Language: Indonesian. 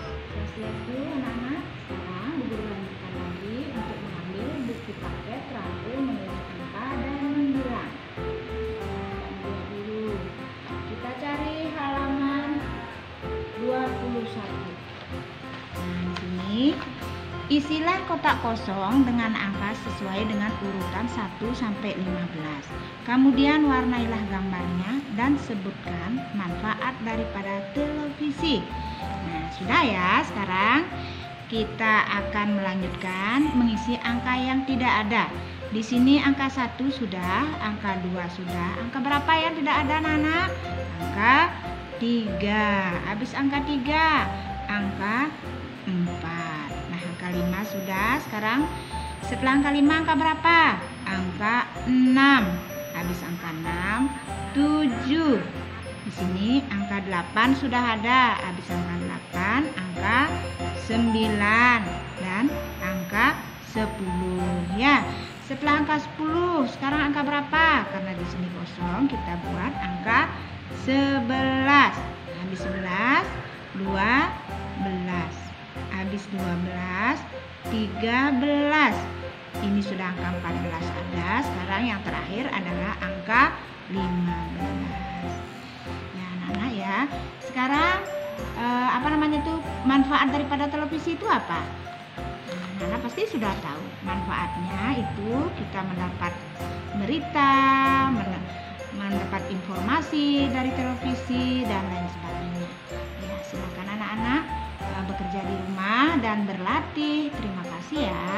Swastiastu anak-anak. Sekarang lanjutkan lagi untuk mengambil buku paket terampil menulis angka dan mengulang. Kita dulu. Kita cari halaman 21. Nah, di sini isilah kotak kosong dengan angka sesuai dengan urutan 1 sampai 15. Kemudian warnailah gambarnya dan sebutkan manfaat daripada televisi. Nah, sudah ya. Sekarang kita akan melanjutkan mengisi angka yang tidak ada. Di sini angka 1 sudah, angka 2 sudah. Angka berapa yang tidak ada, Nana? Angka 3. Habis angka 3, angka 4. Nah, angka 5 sudah. Sekarang setelah angka 5 angka berapa? Angka 6. Habis angka 6, 7. Di sini angka 8 sudah ada. Habis angka 8, angka 9 dan angka 10 ya. Setelah angka 10, sekarang angka berapa? Karena di sini kosong, kita buat angka 11. Habis 11, 12. Habis 12, 13. Ini sudah angka 14 ada. Sekarang yang terakhir adalah angka 15. Sekarang eh, apa namanya tuh manfaat daripada televisi itu apa? Nana pasti sudah tahu manfaatnya itu kita mendapat berita, men- mendapat informasi dari televisi dan lain sebagainya. Ya, silakan anak-anak eh, bekerja di rumah dan berlatih. Terima kasih ya.